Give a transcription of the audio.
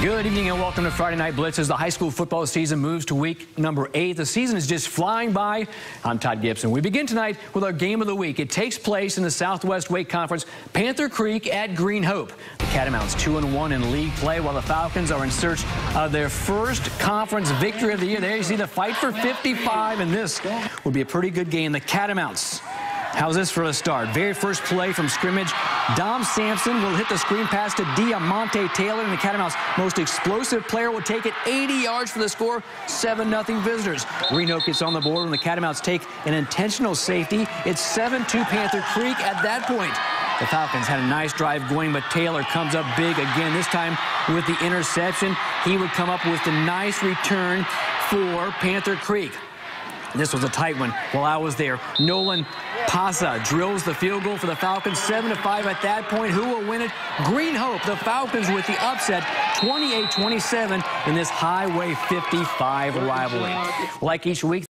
Good evening and welcome to Friday Night Blitz as the high school football season moves to week number eight. The season is just flying by. I'm Todd Gibson. We begin tonight with our game of the week. It takes place in the Southwest Wake Conference, Panther Creek at Green Hope. The Catamounts 2 and 1 in league play while the Falcons are in search of their first conference victory of the year. There you see the fight for 55 and this will be a pretty good game. The Catamounts How's this for a start? Very first play from scrimmage. Dom Sampson will hit the screen pass to Diamante Taylor, and the Catamounts' most explosive player will take it 80 yards for the score, 7-0 visitors. Reno gets on the board when the Catamounts take an intentional safety. It's 7-2 Panther Creek at that point. The Falcons had a nice drive going, but Taylor comes up big again, this time with the interception. He would come up with the nice return for Panther Creek. This was a tight one while I was there. Nolan Pasa drills the field goal for the Falcons, 7 to five at that point. Who will win it? Green Hope, the Falcons with the upset, 28-27 in this Highway 55 rivalry. Like each week,